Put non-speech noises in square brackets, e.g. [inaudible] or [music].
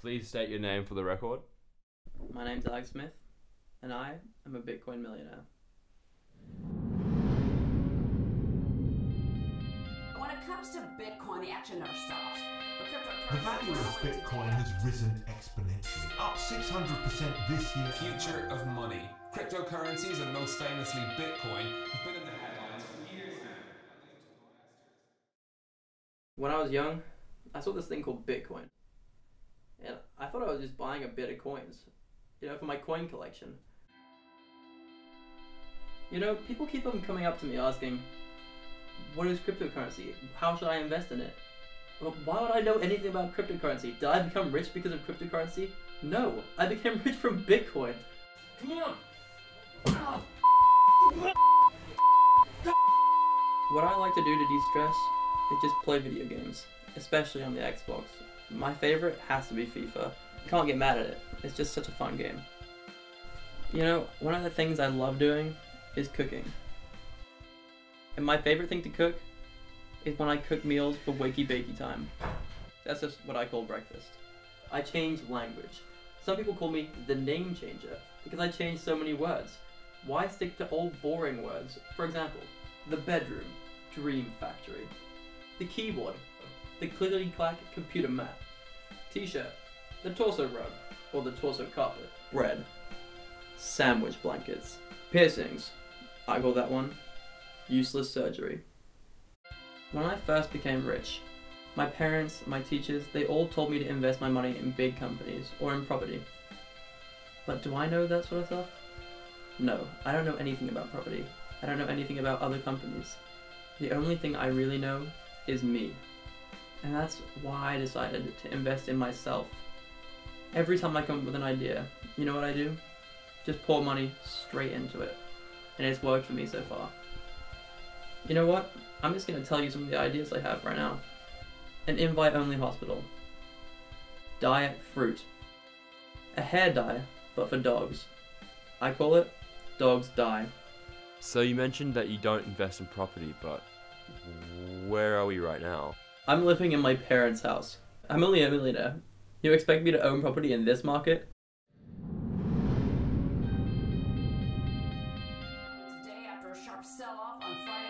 Please state your name for the record. My name's Alex Smith, and I am a Bitcoin millionaire. When it comes to Bitcoin, the action never stops. But The value of Bitcoin has risen exponentially, up 600% this year. Future of money. Cryptocurrencies and most famously Bitcoin have been in the headlines for years now. When I was young, I saw this thing called Bitcoin. I thought I was just buying a bit of coins, you know, for my coin collection. You know, people keep on coming up to me asking, what is cryptocurrency? How should I invest in it? Well, why would I know anything about cryptocurrency? Did I become rich because of cryptocurrency? No, I became [laughs] rich from Bitcoin. Come on! What I like to do to de-stress is just play video games, especially on the Xbox. My favorite has to be FIFA. Can't get mad at it. It's just such a fun game. You know, one of the things I love doing is cooking. And my favorite thing to cook is when I cook meals for wakey bakey time. That's just what I call breakfast. I change language. Some people call me the name changer because I change so many words. Why stick to old boring words? For example, the bedroom, dream factory. The keyboard, the clickety clack computer mat. T shirt, the torso rug, or the torso carpet. Bread, sandwich blankets. Piercings, I call that one useless surgery. When I first became rich, my parents, my teachers, they all told me to invest my money in big companies or in property. But do I know that sort of stuff? No, I don't know anything about property. I don't know anything about other companies. The only thing I really know is me. And that's why I decided to invest in myself. Every time I come up with an idea, you know what I do? Just pour money straight into it. And it's worked for me so far. You know what? I'm just gonna tell you some of the ideas I have right now. An invite only hospital. Diet fruit. A hair dye, but for dogs. I call it Dogs Die. So you mentioned that you don't invest in property, but where are we right now? I'm living in my parents' house. I'm only a millionaire. You expect me to own property in this market? Today, after a sharp sell-off on Friday,